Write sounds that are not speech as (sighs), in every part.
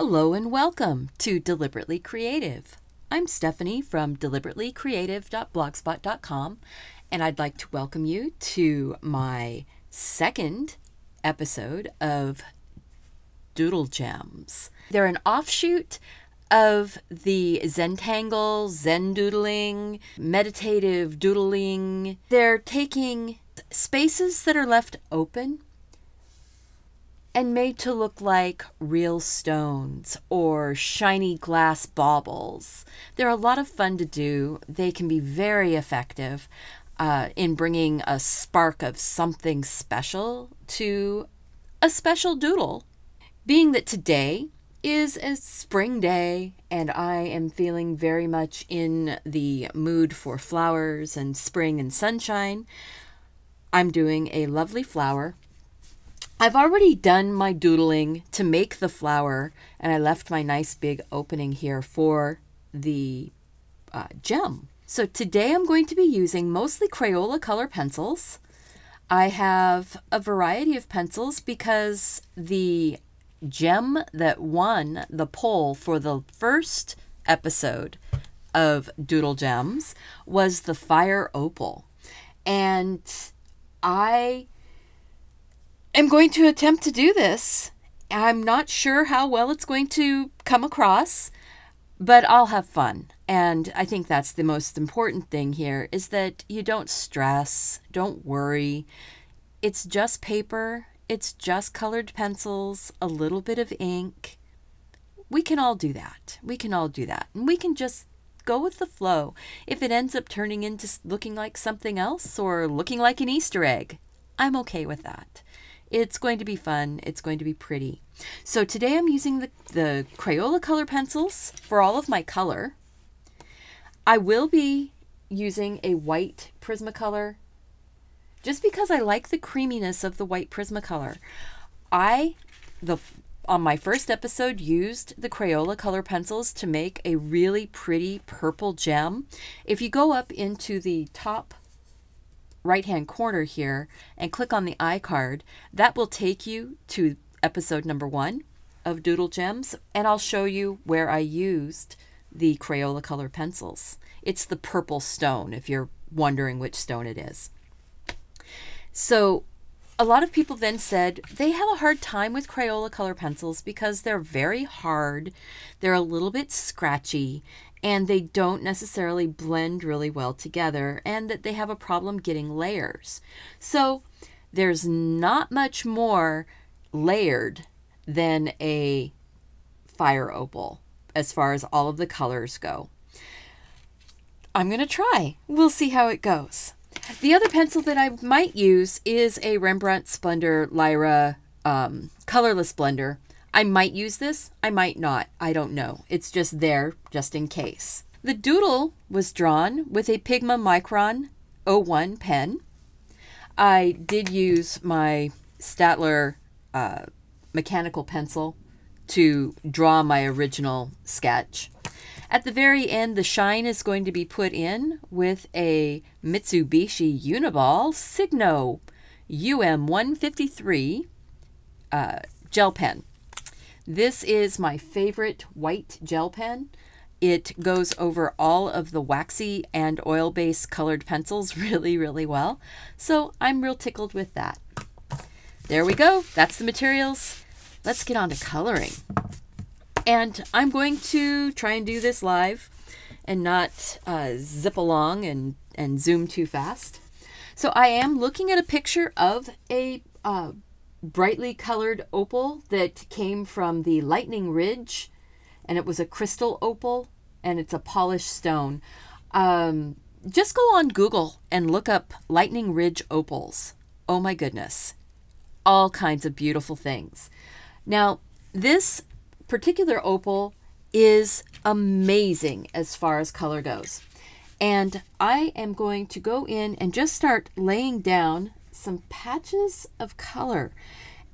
Hello and welcome to Deliberately Creative. I'm Stephanie from deliberatelycreative.blogspot.com, and I'd like to welcome you to my second episode of Doodle Gems. They're an offshoot of the Zentangle, Zen doodling, meditative doodling. They're taking spaces that are left open and made to look like real stones or shiny glass baubles. They're a lot of fun to do. They can be very effective uh, in bringing a spark of something special to a special doodle. Being that today is a spring day and I am feeling very much in the mood for flowers and spring and sunshine, I'm doing a lovely flower I've already done my doodling to make the flower, and I left my nice big opening here for the uh, gem. So today I'm going to be using mostly Crayola color pencils. I have a variety of pencils because the gem that won the poll for the first episode of Doodle Gems was the Fire Opal. And I am going to attempt to do this. I'm not sure how well it's going to come across, but I'll have fun. And I think that's the most important thing here is that you don't stress, don't worry. It's just paper, it's just colored pencils, a little bit of ink. We can all do that. We can all do that. And we can just go with the flow. If it ends up turning into looking like something else or looking like an Easter egg, I'm okay with that. It's going to be fun. It's going to be pretty. So today I'm using the, the Crayola color pencils for all of my color. I will be using a white Prismacolor just because I like the creaminess of the white Prismacolor. I, the on my first episode, used the Crayola color pencils to make a really pretty purple gem. If you go up into the top right hand corner here and click on the iCard, that will take you to episode number one of Doodle Gems, and I'll show you where I used the Crayola color pencils. It's the purple stone, if you're wondering which stone it is. So a lot of people then said they have a hard time with Crayola color pencils because they're very hard, they're a little bit scratchy, and they don't necessarily blend really well together, and that they have a problem getting layers. So there's not much more layered than a fire opal as far as all of the colors go. I'm going to try. We'll see how it goes. The other pencil that I might use is a Rembrandt Splender Lyra um, colorless blender. I might use this, I might not. I don't know. It's just there just in case. The doodle was drawn with a Pigma Micron 01 pen. I did use my Staedtler uh, mechanical pencil to draw my original sketch. At the very end, the shine is going to be put in with a Mitsubishi Uniball Signo UM153 uh, gel pen. This is my favorite white gel pen. It goes over all of the waxy and oil-based colored pencils (laughs) really, really well. So I'm real tickled with that. There we go. That's the materials. Let's get on to coloring. And I'm going to try and do this live and not uh, zip along and, and zoom too fast. So I am looking at a picture of a uh, brightly colored opal that came from the Lightning Ridge, and it was a crystal opal, and it's a polished stone. Um, just go on Google and look up Lightning Ridge opals. Oh my goodness. All kinds of beautiful things. Now, this particular opal is amazing as far as color goes. And I am going to go in and just start laying down some patches of color.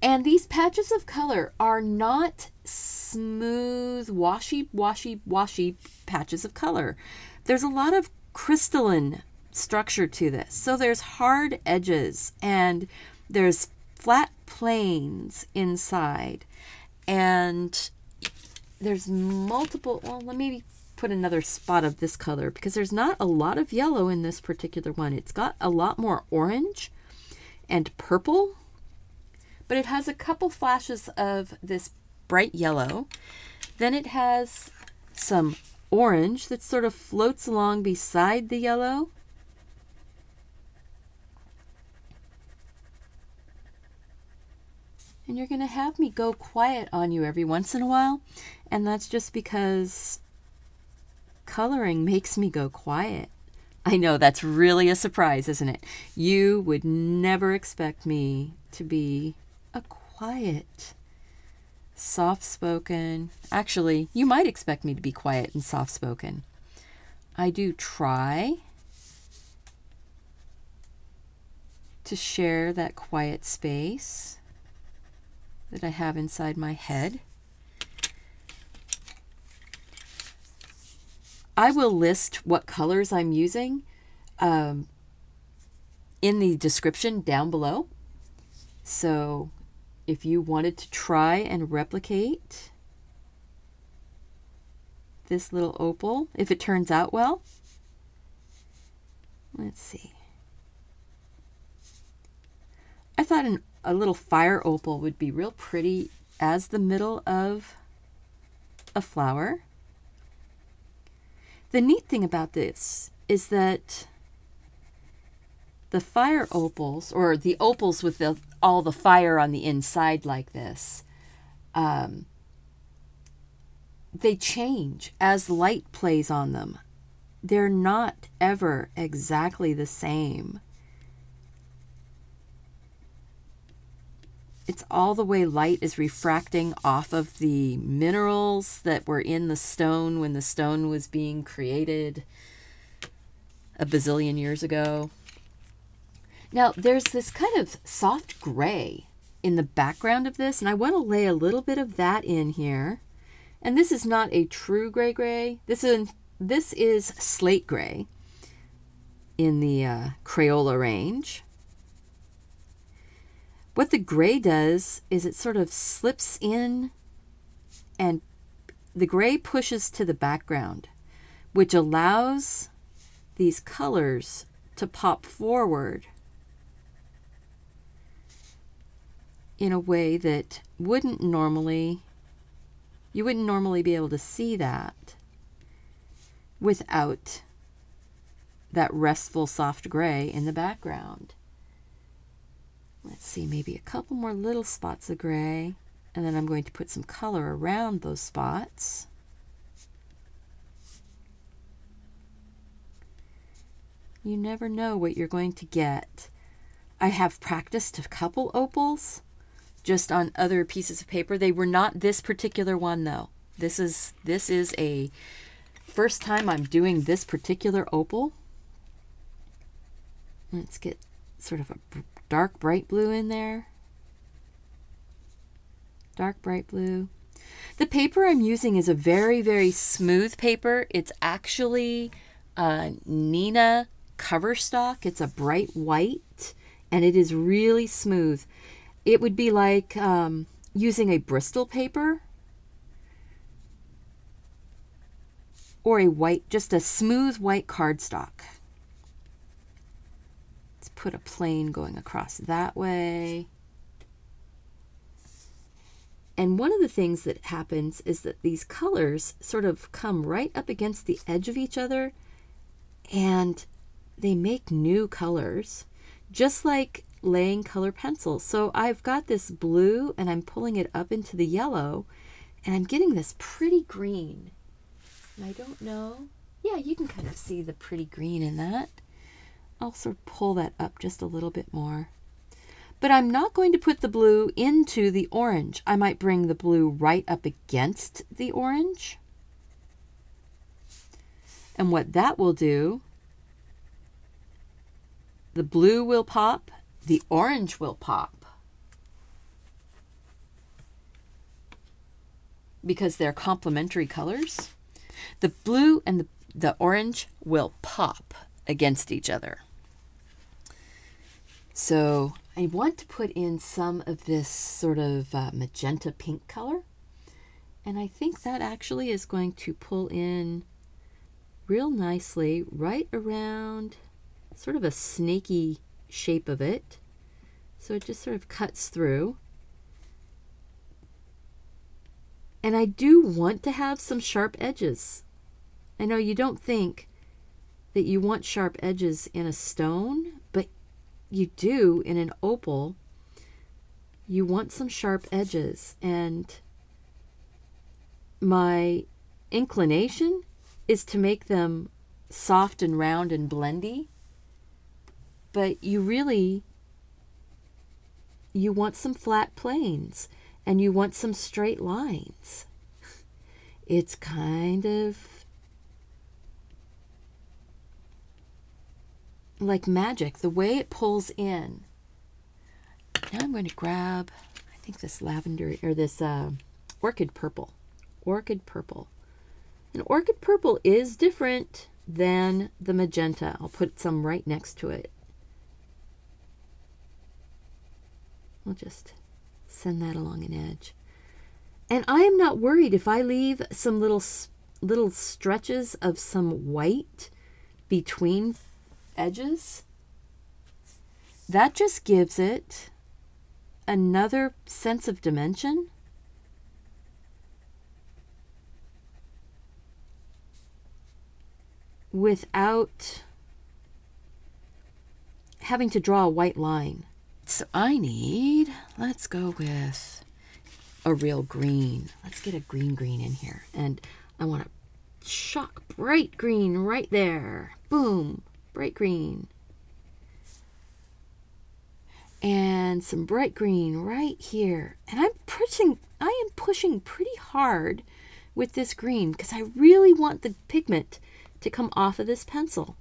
And these patches of color are not smooth, washy, washy, washy patches of color. There's a lot of crystalline structure to this. So there's hard edges and there's flat planes inside. And there's multiple, well, let me put another spot of this color because there's not a lot of yellow in this particular one. It's got a lot more orange and purple, but it has a couple flashes of this bright yellow. Then it has some orange that sort of floats along beside the yellow. And you're going to have me go quiet on you every once in a while. And that's just because coloring makes me go quiet. I know that's really a surprise, isn't it? You would never expect me to be a quiet, soft spoken. Actually, you might expect me to be quiet and soft spoken. I do try to share that quiet space that I have inside my head. I will list what colors I'm using um, in the description down below. So if you wanted to try and replicate this little opal, if it turns out well, let's see. I thought an, a little fire opal would be real pretty as the middle of a flower. The neat thing about this is that the fire opals, or the opals with the, all the fire on the inside like this, um, they change as light plays on them. They're not ever exactly the same. It's all the way light is refracting off of the minerals that were in the stone when the stone was being created a bazillion years ago. Now, there's this kind of soft gray in the background of this, and I want to lay a little bit of that in here. And this is not a true gray gray. This is, this is slate gray in the uh, Crayola range. What the gray does is it sort of slips in and the gray pushes to the background, which allows these colors to pop forward in a way that wouldn't normally, you wouldn't normally be able to see that without that restful soft gray in the background. Let's see, maybe a couple more little spots of gray. And then I'm going to put some color around those spots. You never know what you're going to get. I have practiced a couple opals just on other pieces of paper. They were not this particular one though. This is this is a first time I'm doing this particular opal. Let's get sort of a dark bright blue in there. Dark bright blue. The paper I'm using is a very, very smooth paper. It's actually a Neenah cover stock. It's a bright white and it is really smooth. It would be like um, using a Bristol paper or a white, just a smooth white cardstock put a plane going across that way. And one of the things that happens is that these colors sort of come right up against the edge of each other and they make new colors, just like laying color pencils. So I've got this blue and I'm pulling it up into the yellow and I'm getting this pretty green. And I don't know. Yeah, you can kind of see the pretty green in that. I'll sort of pull that up just a little bit more. But I'm not going to put the blue into the orange. I might bring the blue right up against the orange. And what that will do, the blue will pop, the orange will pop. Because they're complementary colors. The blue and the, the orange will pop against each other. So I want to put in some of this sort of uh, magenta pink color. And I think that actually is going to pull in real nicely right around sort of a snaky shape of it. So it just sort of cuts through. And I do want to have some sharp edges. I know you don't think that you want sharp edges in a stone, you do in an opal. You want some sharp edges. And my inclination is to make them soft and round and blendy. But you really you want some flat planes and you want some straight lines. (laughs) It's kind of like magic, the way it pulls in. Now I'm going to grab, I think this lavender or this uh, orchid purple. Orchid purple. And orchid purple is different than the magenta. I'll put some right next to it. We'll just send that along an edge. And I am not worried if I leave some little little stretches of some white between edges. That just gives it another sense of dimension. Without having to draw a white line. So I need, let's go with a real green. Let's get a green green in here. And I want a shock bright green right there. Boom, bright green. And some bright green right here. And I'm pushing, I am pushing pretty hard with this green because I really want the pigment to come off of this pencil.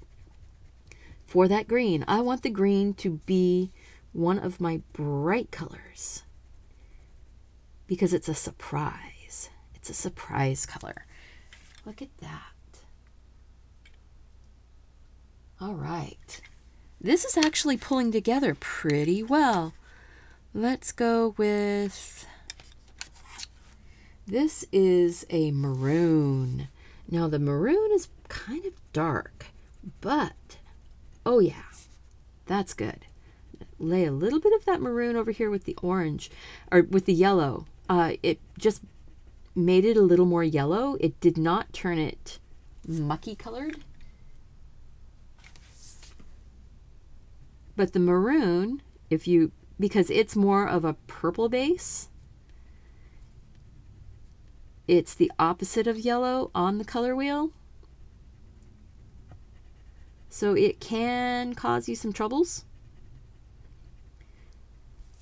For that green, I want the green to be one of my bright colors because it's a surprise. It's a surprise color. Look at that. All right. This is actually pulling together pretty well. Let's go with, this is a maroon. Now the maroon is kind of dark, but, oh yeah, that's good lay a little bit of that maroon over here with the orange or with the yellow. Uh, it just made it a little more yellow. It did not turn it mucky colored. But the maroon, if you, because it's more of a purple base, it's the opposite of yellow on the color wheel. So it can cause you some troubles.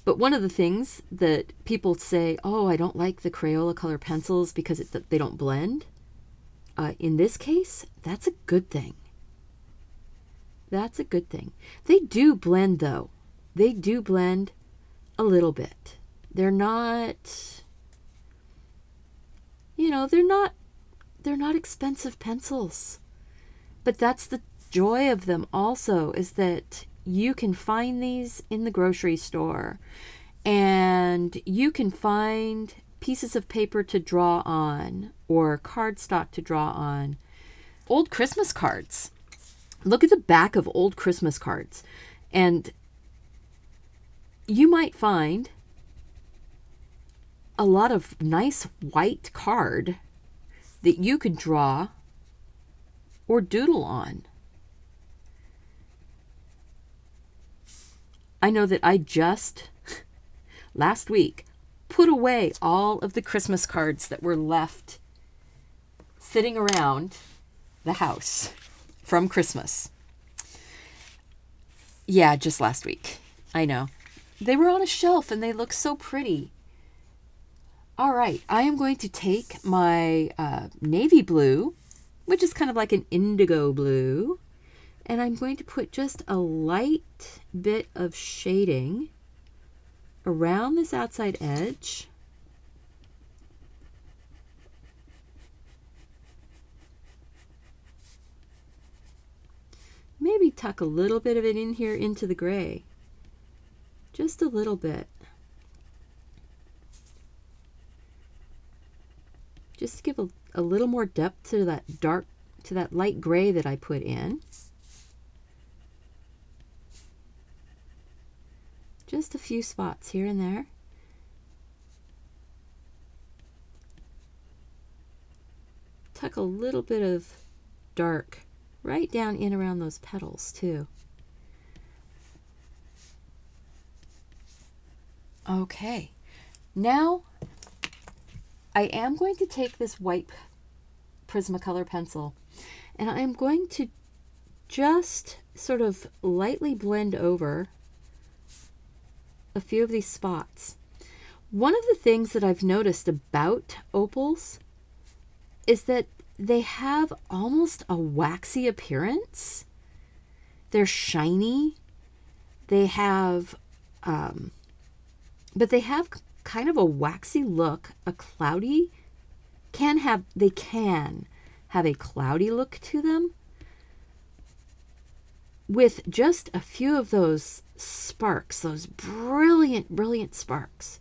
But one of the things that people say, oh, I don't like the Crayola color pencils because it, they don't blend. Uh, in this case, that's a good thing. That's a good thing. They do blend, though. They do blend a little bit. They're not, you know, they're not, they're not expensive pencils. But that's the joy of them also is that you can find these in the grocery store and you can find pieces of paper to draw on or cardstock to draw on. Old Christmas cards. Look at the back of old Christmas cards and you might find a lot of nice white card that you could draw or doodle on. I know that I just (laughs) last week put away all of the Christmas cards that were left sitting around the house from Christmas. Yeah, just last week. I know. They were on a shelf and they look so pretty. All right, I am going to take my uh, navy blue, which is kind of like an indigo blue, and I'm going to put just a light bit of shading around this outside edge. Maybe tuck a little bit of it in here into the gray. Just a little bit. just to give a, a little more depth to that dark, to that light gray that I put in. Just a few spots here and there. Tuck a little bit of dark right down in around those petals too. Okay, now I am going to take this white Prismacolor pencil and I am going to just sort of lightly blend over a few of these spots. One of the things that I've noticed about opals is that they have almost a waxy appearance. They're shiny. They have, um, but they have kind of a waxy look, a cloudy, can have, they can have a cloudy look to them with just a few of those sparks, those brilliant, brilliant sparks.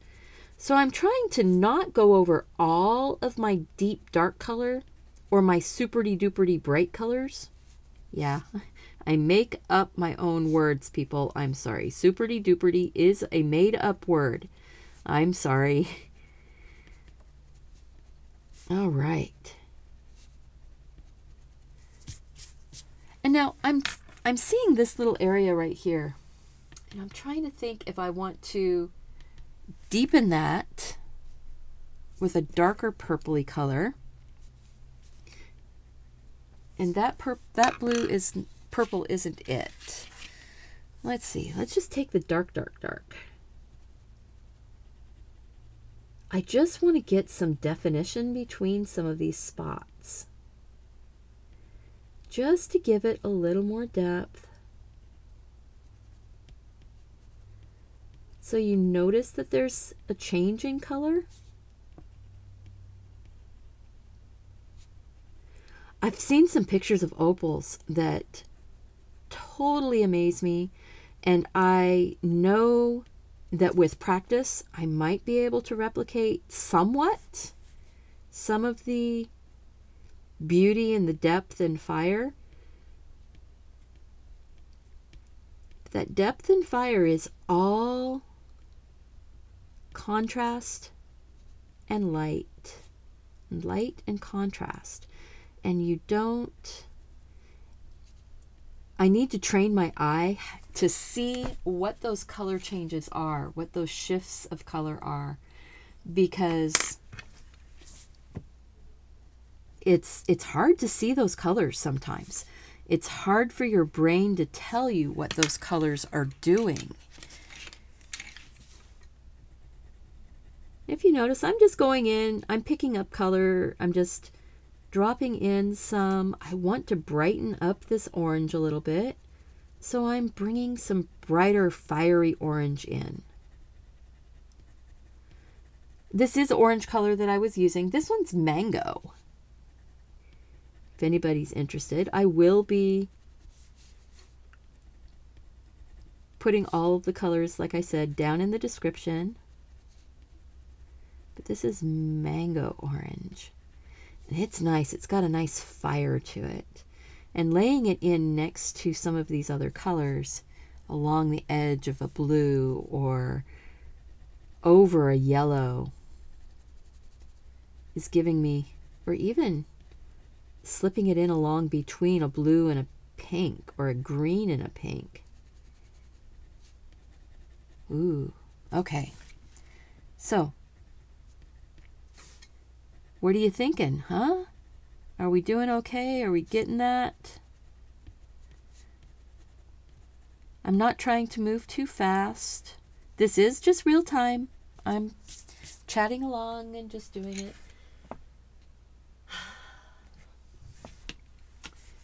So I'm trying to not go over all of my deep dark color or my superdy duperdy bright colors. Yeah, (laughs) I make up my own words, people. I'm sorry. Superdy duperdy is a made up word. I'm sorry. (laughs) All right. And now I'm I'm seeing this little area right here. And I'm trying to think if I want to deepen that with a darker purpley color. And that that blue is purple isn't it. Let's see. Let's just take the dark, dark, dark. I just want to get some definition between some of these spots. Just to give it a little more depth. So you notice that there's a change in color. I've seen some pictures of opals that totally amaze me, and I know that with practice, I might be able to replicate somewhat some of the beauty and the depth and fire. That depth and fire is all contrast and light, and light and contrast and you don't I need to train my eye to see what those color changes are, what those shifts of color are because it's it's hard to see those colors sometimes. It's hard for your brain to tell you what those colors are doing. If you notice, I'm just going in, I'm picking up color, I'm just dropping in some, I want to brighten up this orange a little bit. So I'm bringing some brighter fiery orange in. This is orange color that I was using. This one's mango. If anybody's interested, I will be putting all of the colors, like I said, down in the description. But this is mango orange. It's nice. It's got a nice fire to it. And laying it in next to some of these other colors along the edge of a blue or over a yellow is giving me, or even slipping it in along between a blue and a pink or a green and a pink. Ooh, okay. So what are you thinking, huh? Are we doing okay? Are we getting that? I'm not trying to move too fast. This is just real time. I'm chatting along and just doing it. (sighs)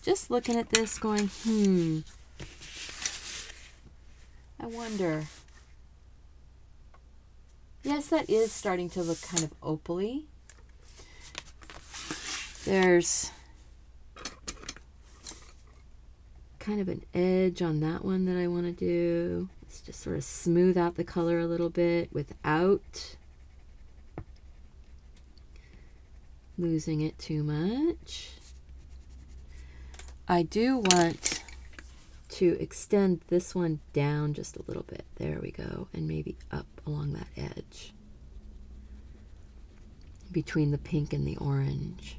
Just looking at this going, hmm. I wonder. Yes, that is starting to look kind of opaly. There's kind of an edge on that one that I want to do. Let's just sort of smooth out the color a little bit without losing it too much. I do want to extend this one down just a little bit. There we go. And maybe up along that edge between the pink and the orange.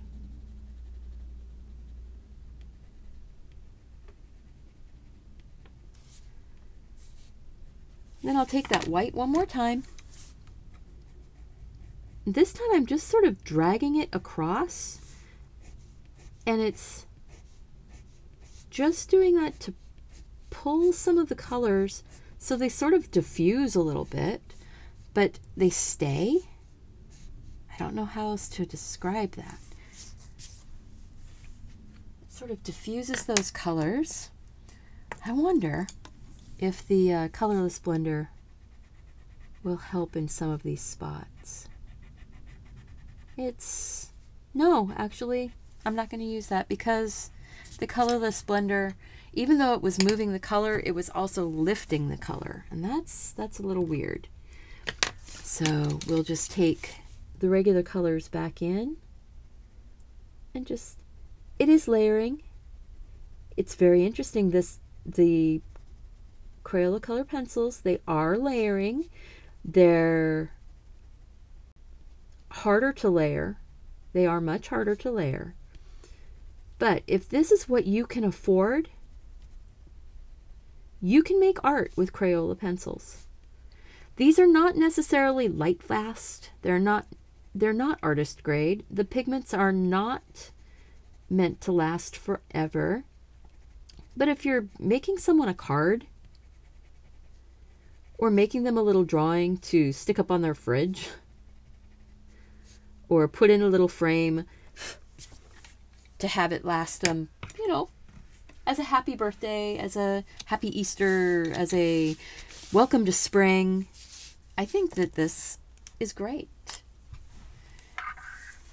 Then I'll take that white one more time. This time I'm just sort of dragging it across and it's just doing that to pull some of the colors so they sort of diffuse a little bit, but they stay. I don't know how else to describe that. It sort of diffuses those colors. I wonder if the uh, colorless blender will help in some of these spots. It's, no, actually, I'm not going to use that because the colorless blender, even though it was moving the color, it was also lifting the color. And that's, that's a little weird. So we'll just take the regular colors back in and just, it is layering. It's very interesting. This, the Crayola color pencils, they are layering. They're harder to layer. They are much harder to layer. But if this is what you can afford, you can make art with Crayola pencils. These are not necessarily light fast. They're not they're not artist grade. The pigments are not meant to last forever. But if you're making someone a card or making them a little drawing to stick up on their fridge or put in a little frame to have it last them, you know, as a happy birthday, as a happy Easter, as a welcome to spring. I think that this is great.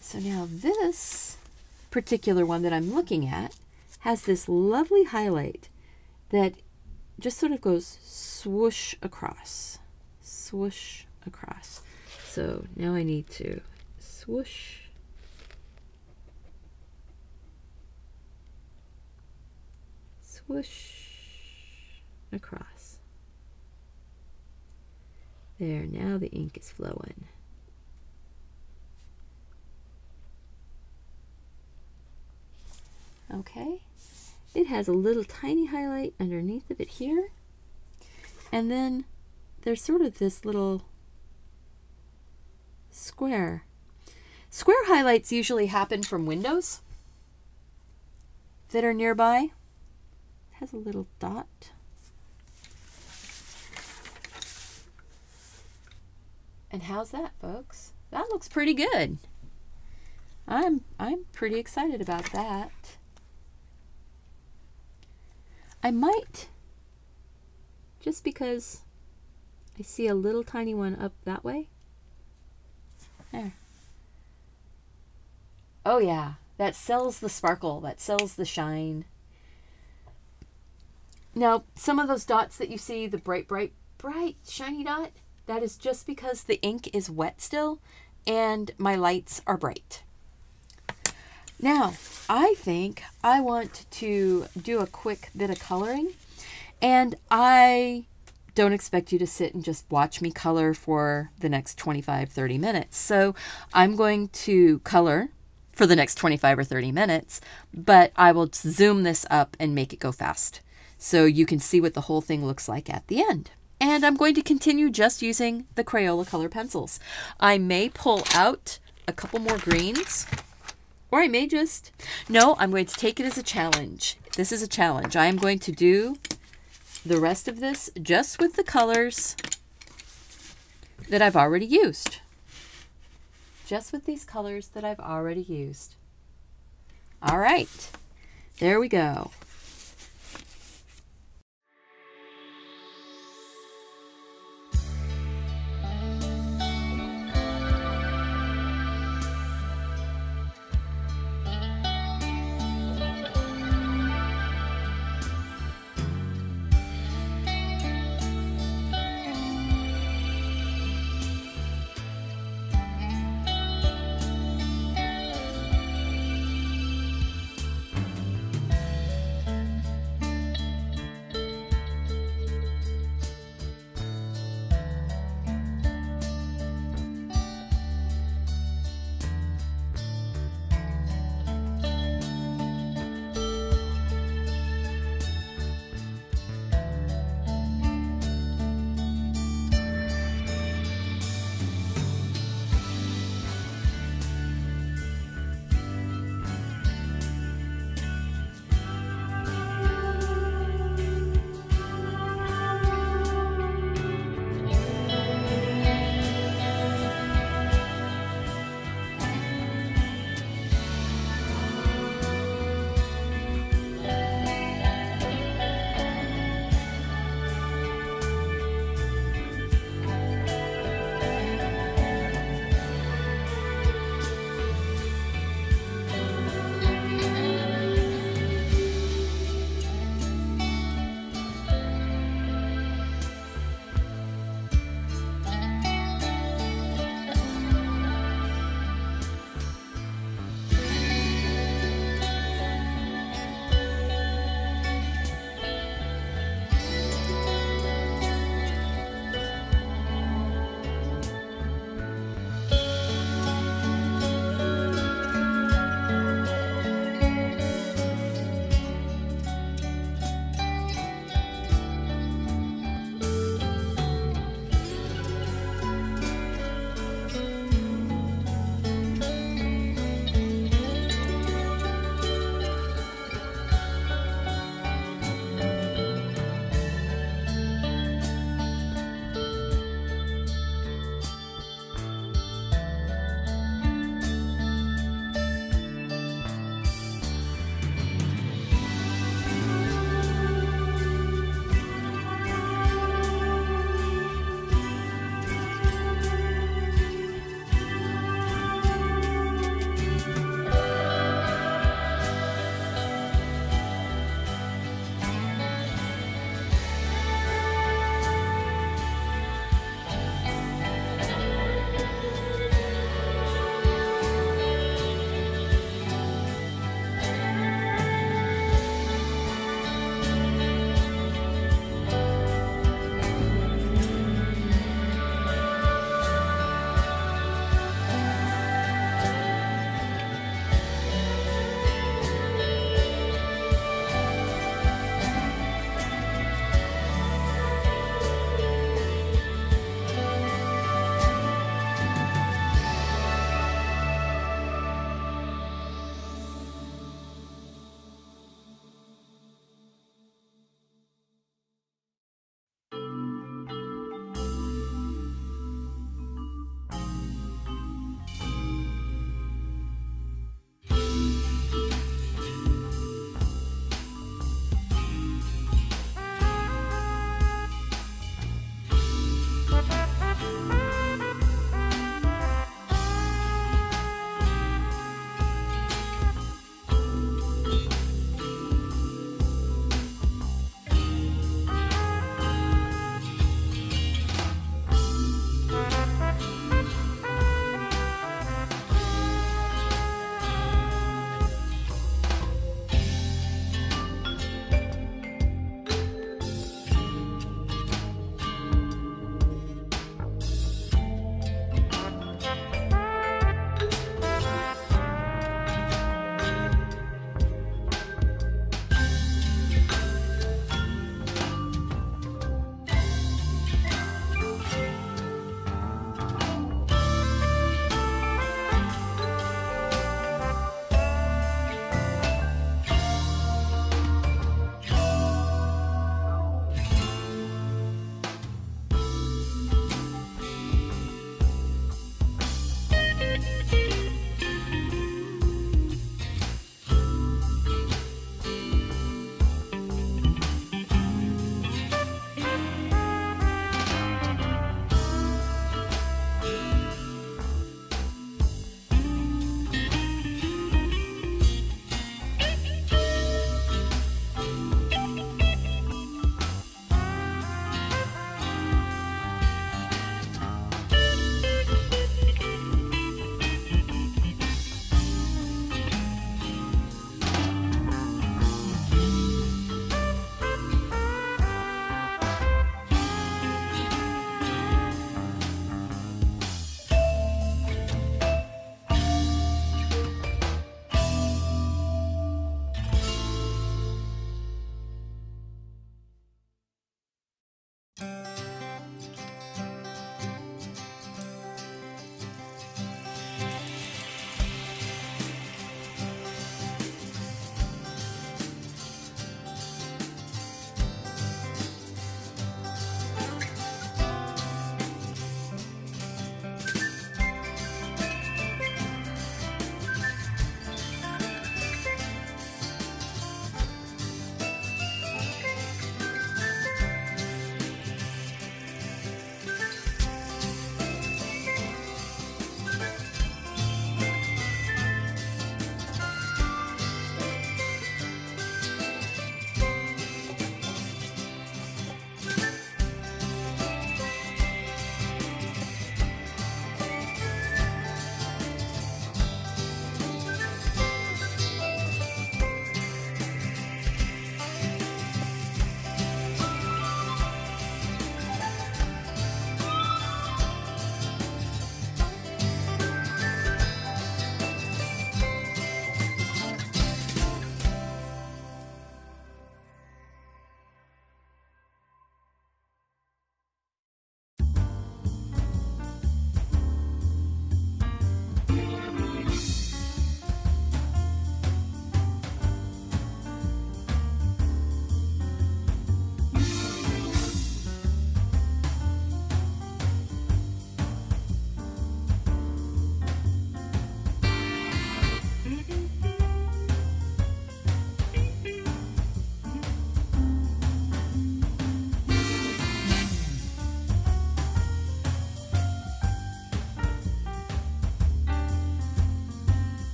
So now this particular one that I'm looking at has this lovely highlight that just sort of goes swoosh across, swoosh across. So now I need to swoosh swoosh across. There, now the ink is flowing. Okay, it has a little tiny highlight underneath of it here. And then there's sort of this little square. Square highlights usually happen from windows that are nearby. It has a little dot. And how's that, folks? That looks pretty good. I'm I'm pretty excited about that. I might, just because I see a little tiny one up that way. There. Oh yeah, that sells the sparkle, that sells the shine. Now, some of those dots that you see, the bright, bright, bright, shiny dot, that is just because the ink is wet still and my lights are bright. Now, I think I want to do a quick bit of coloring. And I don't expect you to sit and just watch me color for the next 25, 30 minutes. So I'm going to color for the next 25 or 30 minutes, but I will zoom this up and make it go fast so you can see what the whole thing looks like at the end. And I'm going to continue just using the Crayola color pencils. I may pull out a couple more greens or I may just, no, I'm going to take it as a challenge. This is a challenge. I am going to do the rest of this just with the colors that I've already used. Just with these colors that I've already used. All right, there we go.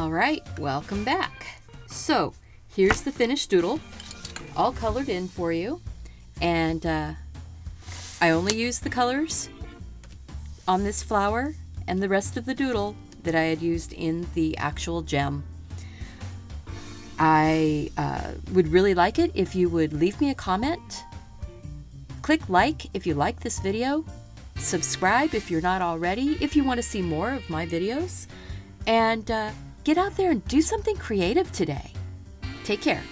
All right, welcome back. So here's the finished doodle, all colored in for you. And uh, I only used the colors on this flower and the rest of the doodle that I had used in the actual gem. I uh, would really like it if you would leave me a comment. Click like if you like this video. Subscribe if you're not already, if you want to see more of my videos. And uh, get out there and do something creative today. Take care.